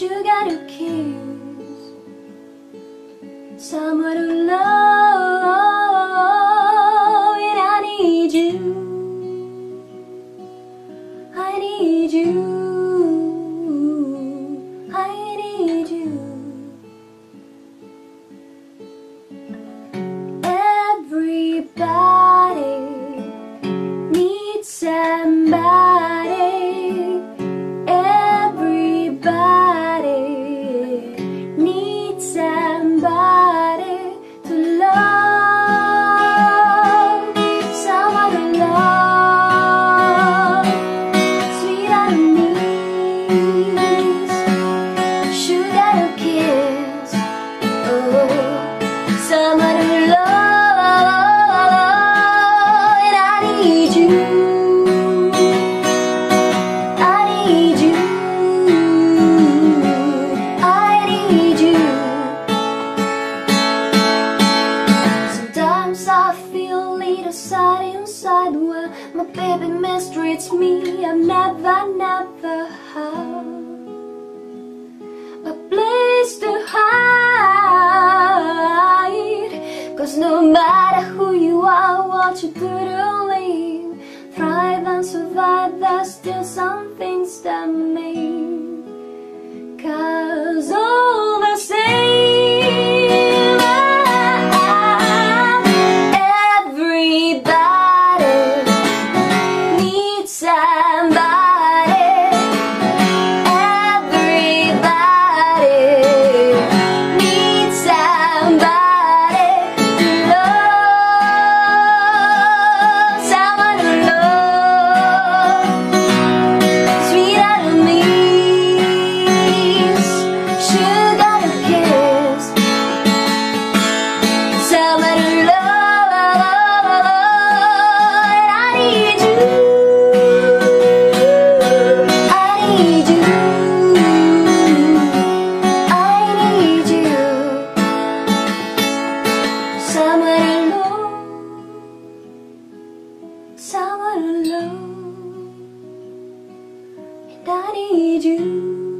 You gotta kiss Inside, inside where my baby mistreats me. I've never, never had a place to hide. Cause no matter who you are, what you do to live Thrive and survive, there's still some things that that is you.